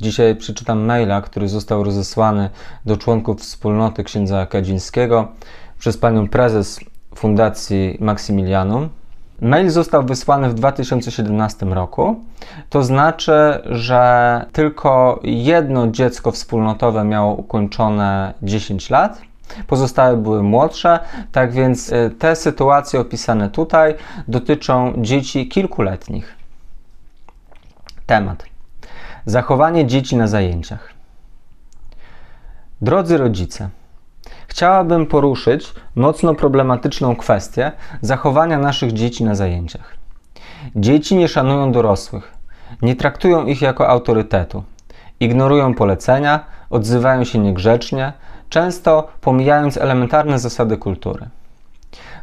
Dzisiaj przeczytam maila, który został rozesłany do członków wspólnoty księdza Kadzińskiego przez panią prezes Fundacji Maksymilianum. Mail został wysłany w 2017 roku. To znaczy, że tylko jedno dziecko wspólnotowe miało ukończone 10 lat. Pozostałe były młodsze, tak więc y, te sytuacje opisane tutaj dotyczą dzieci kilkuletnich. Temat: Zachowanie dzieci na zajęciach. Drodzy rodzice, chciałabym poruszyć mocno problematyczną kwestię zachowania naszych dzieci na zajęciach. Dzieci nie szanują dorosłych, nie traktują ich jako autorytetu, ignorują polecenia, odzywają się niegrzecznie, często pomijając elementarne zasady kultury.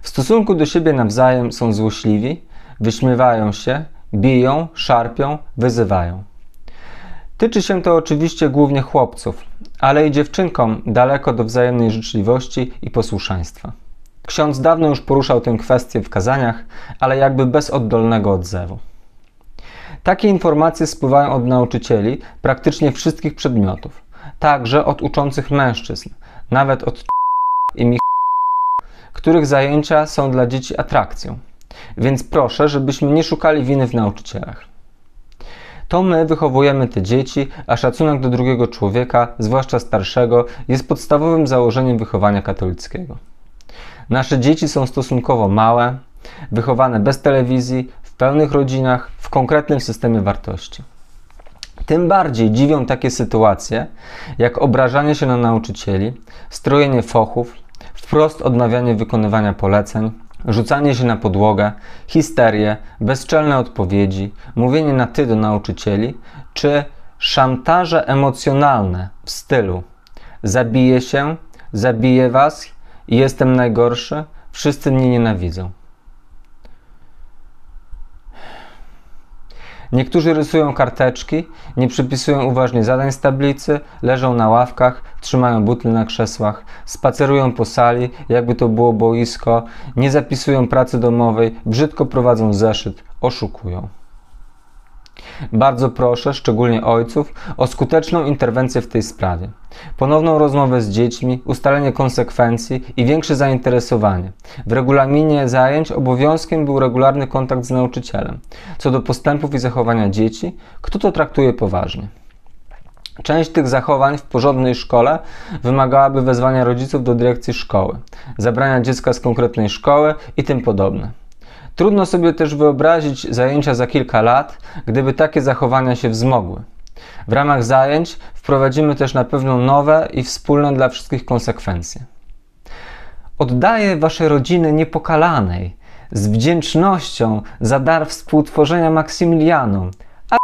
W stosunku do siebie nawzajem są złośliwi, wyśmiewają się, biją, szarpią, wyzywają. Tyczy się to oczywiście głównie chłopców, ale i dziewczynkom daleko do wzajemnej życzliwości i posłuszeństwa. Ksiądz dawno już poruszał tę kwestię w kazaniach, ale jakby bez oddolnego odzewu. Takie informacje spływają od nauczycieli praktycznie wszystkich przedmiotów, także od uczących mężczyzn, nawet od i mich, których zajęcia są dla dzieci atrakcją. Więc proszę, żebyśmy nie szukali winy w nauczycielach. To my wychowujemy te dzieci, a szacunek do drugiego człowieka, zwłaszcza starszego, jest podstawowym założeniem wychowania katolickiego. Nasze dzieci są stosunkowo małe, wychowane bez telewizji, w pełnych rodzinach, w konkretnym systemie wartości. Tym bardziej dziwią takie sytuacje, jak obrażanie się na nauczycieli, strojenie fochów, wprost odmawianie wykonywania poleceń, rzucanie się na podłogę, histerię, bezczelne odpowiedzi, mówienie na ty do nauczycieli, czy szantaże emocjonalne w stylu zabiję się, zabiję was jestem najgorszy, wszyscy mnie nienawidzą. Niektórzy rysują karteczki, nie przypisują uważnie zadań z tablicy, leżą na ławkach, trzymają butle na krzesłach, spacerują po sali, jakby to było boisko, nie zapisują pracy domowej, brzydko prowadzą zeszyt, oszukują. Bardzo proszę, szczególnie ojców, o skuteczną interwencję w tej sprawie. Ponowną rozmowę z dziećmi, ustalenie konsekwencji i większe zainteresowanie. W regulaminie zajęć obowiązkiem był regularny kontakt z nauczycielem. Co do postępów i zachowania dzieci, kto to traktuje poważnie. Część tych zachowań w porządnej szkole wymagałaby wezwania rodziców do dyrekcji szkoły, zabrania dziecka z konkretnej szkoły i tym podobne. Trudno sobie też wyobrazić zajęcia za kilka lat, gdyby takie zachowania się wzmogły. W ramach zajęć wprowadzimy też na pewno nowe i wspólne dla wszystkich konsekwencje. Oddaję Wasze rodziny niepokalanej, z wdzięcznością za dar współtworzenia Maksymilianom a...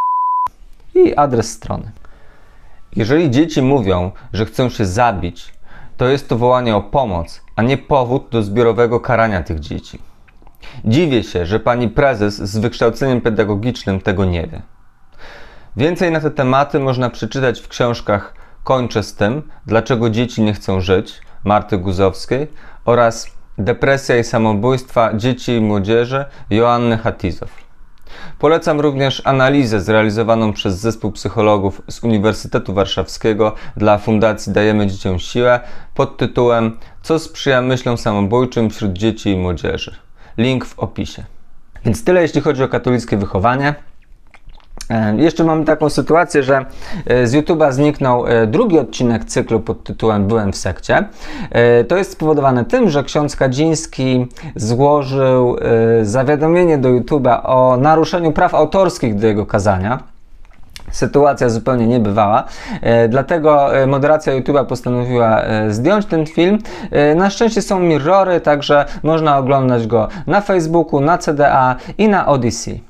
i adres strony. Jeżeli dzieci mówią, że chcą się zabić, to jest to wołanie o pomoc, a nie powód do zbiorowego karania tych dzieci. Dziwię się, że pani prezes z wykształceniem pedagogicznym tego nie wie. Więcej na te tematy można przeczytać w książkach Kończę z tym, dlaczego dzieci nie chcą żyć Marty Guzowskiej oraz Depresja i samobójstwa dzieci i młodzieży Joanny Hatizow. Polecam również analizę zrealizowaną przez zespół psychologów z Uniwersytetu Warszawskiego dla Fundacji Dajemy Dzieciom Siłę pod tytułem Co sprzyja myślom samobójczym wśród dzieci i młodzieży. Link w opisie. Więc tyle jeśli chodzi o katolickie wychowanie. E, jeszcze mamy taką sytuację, że e, z YouTube'a zniknął e, drugi odcinek cyklu pod tytułem Byłem w sekcie. To jest spowodowane tym, że ksiądz Kadziński złożył zawiadomienie do YouTube'a o naruszeniu praw autorskich do jego kazania sytuacja zupełnie niebywała. E, dlatego e, moderacja YouTube'a postanowiła e, zdjąć ten film. Na szczęście są mirrory, także można oglądać go na Facebooku, na CDA i na Odyssey.